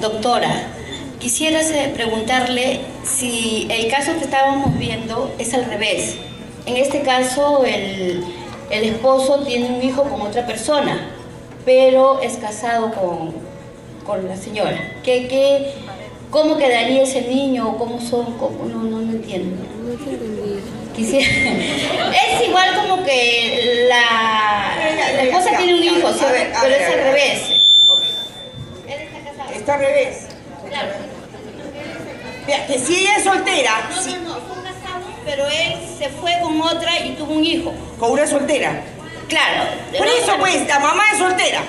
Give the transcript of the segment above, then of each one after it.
doctora, quisiera preguntarle si el caso que estábamos viendo es al revés. En este caso, el, esposo tiene un hijo con otra persona, pero es casado con, con la señora. ¿Qué, qué, ¿Cómo quedaría ese niño? ¿Cómo son? Cómo? No, no, no entiendo. Quisiera... Es igual como que la, la esposa tiene un hijo, pero es al revés. Está al revés. Claro. Mira, que si ella es soltera... No, no, no, fue casado, pero él se fue con otra y tuvo un hijo. ¿Con una soltera? Claro. Por eso, pues, la mamá es soltera.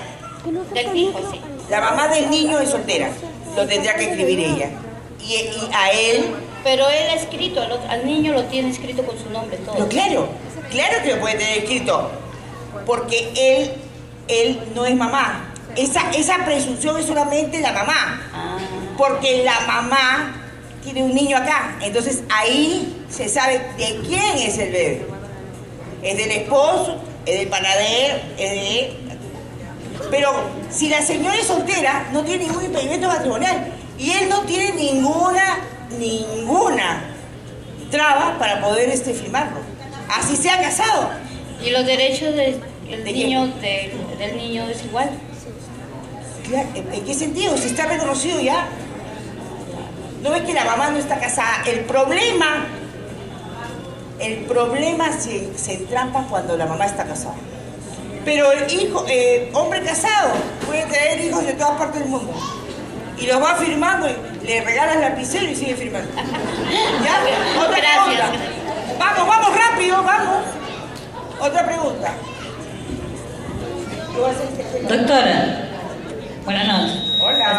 Del hijo, sí. La mamá del niño es soltera lo tendrá que escribir ella. Y, a él... Pero él ha escrito, al, niño lo tiene escrito con su nombre todo. Pero claro, claro que lo puede tener escrito, porque él, él no es mamá. Esa, esa presunción es solamente la mamá, ah. porque la mamá tiene un niño acá, entonces ahí se sabe de quién es el bebé. Es del esposo, es del panadero, es de pero si la señora es soltera, no tiene ningún impedimento matrimonial. Y él no tiene ninguna, ninguna traba para poder este, firmarlo. Así se ha casado. ¿Y los derechos del, niño, del niño es igual? ¿En qué sentido? Si está reconocido ya. ¿No ves que la mamá no está casada? El problema, el problema se, se entrampa cuando la mamá está casada. Pero el hijo, eh, hombre casado, puede traer hijos de todas partes del mundo. Y los va firmando y le regalas lapicero y sigue firmando. ¿Ya? Otra Gracias. Vamos, vamos rápido, vamos. Otra pregunta. Doctora, buenas noches.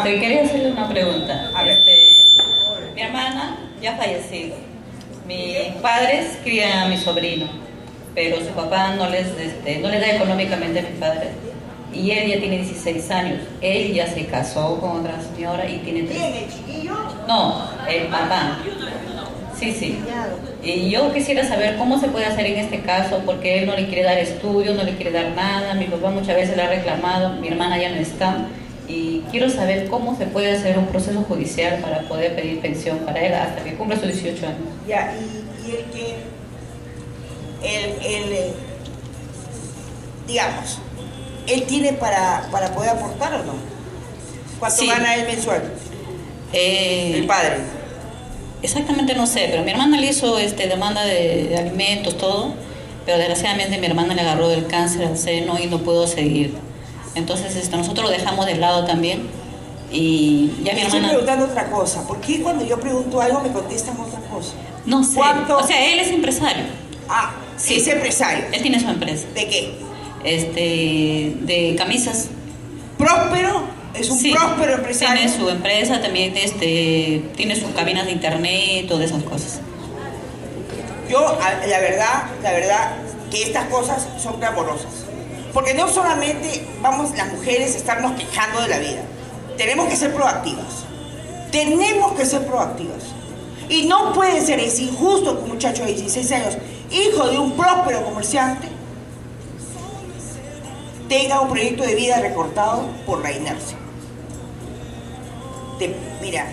Quería hacerle una pregunta. Este, mi hermana ya ha fallecido. Mis padres crían a mi sobrino pero su papá no les, este, no les da económicamente a mi padre. Y él ya tiene 16 años. Él ya se casó con otra señora y tiene... ¿Quién, el chiquillo? No, el papá. Sí, sí. Y yo quisiera saber cómo se puede hacer en este caso, porque él no le quiere dar estudios, no le quiere dar nada. Mi papá muchas veces le ha reclamado, mi hermana ya no está. Y quiero saber cómo se puede hacer un proceso judicial para poder pedir pensión para él hasta que cumpla sus 18 años. Ya, y, y el que él, eh, digamos, él tiene para, para poder aportar o no? ¿Cuánto gana él mensual? Eh, el padre. Exactamente no sé, pero mi hermana le hizo este, demanda de, alimentos, todo, pero desgraciadamente mi hermana le agarró el cáncer al seno y no pudo seguir. Entonces este, nosotros lo dejamos de lado también y ya mi Estoy preguntando otra cosa, ¿por qué cuando yo pregunto algo me contestan otra cosa? No sé, o sea, él es empresario. Ah, Sí. Es empresario. Él tiene su empresa. ¿De qué? Este, de camisas. ¿Próspero? Es un próspero empresario. Tiene su empresa, también este, tiene sus cabinas de internet, todas esas cosas. Yo, la verdad, la verdad, que estas cosas son clamorosas. Porque no solamente vamos las mujeres a estarnos quejando de la vida. Tenemos que ser proactivas. Tenemos que ser proactivas. Y no puede ser, es injusto que un muchacho de 16 años hijo de un próspero comerciante, tenga un proyecto de vida recortado por la inercia. mira,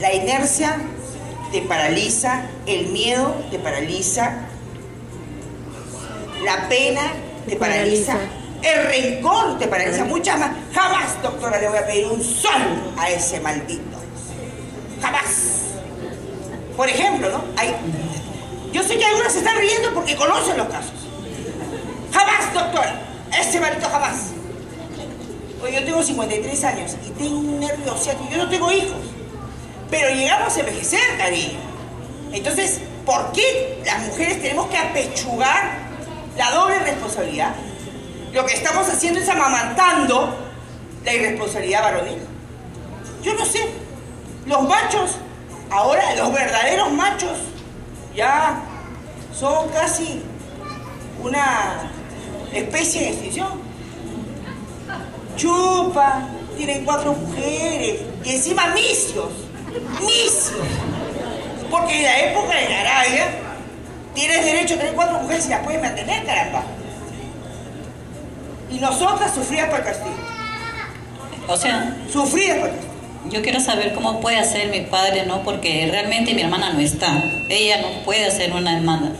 la inercia te paraliza, el miedo te paraliza, la pena te paraliza, el rencor te paraliza, muchas más. Jamás, doctora, le voy a pedir un sol a ese maldito. Jamás. Por ejemplo, ¿no? Hay yo sé que algunas se están riendo porque conocen los casos. Jamás, doctora. Ese marito jamás. Pues yo tengo 53 años y tengo un nervio. Yo no tengo hijos. Pero llegamos a envejecer, cariño. Entonces, ¿por qué las mujeres tenemos que apechugar la doble responsabilidad? Lo que estamos haciendo es amamantando la irresponsabilidad varonil. Yo no sé. Los machos, ahora los verdaderos machos, ya son casi una especie de extinción. Chupa, tienen cuatro mujeres y encima misios, misios. Porque en la época de Arabia derecho a tener cuatro mujeres y las puedes mantener, caramba. Y nosotras sufríamos por el castigo. O sea, sufríamos por el castigo. yo quiero saber cómo puede hacer mi padre, ¿no? Porque realmente mi hermana no está. Ella no puede hacer una demanda.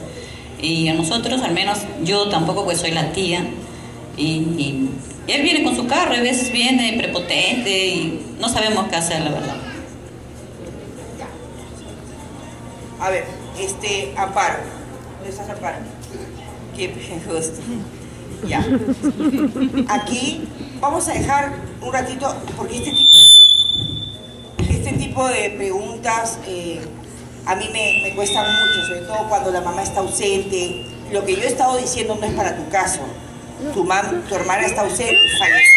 Y a nosotros, al menos yo tampoco, pues soy la tía. Y, él viene con su carro, a veces viene prepotente y no sabemos qué hacer, la verdad. A ver, este, Amparo. ¿Dónde estás, Amparo? Qué gusto. Ya. Aquí vamos a dejar un ratito, porque este tipo este de preguntas eh, a mí me, cuestan mucho, sobre todo cuando la mamá está ausente. Lo que yo he estado diciendo no es para tu caso. Tu, mam, tu hermana está ausente, falleció